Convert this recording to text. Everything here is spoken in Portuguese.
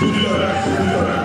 Vitória, vitória.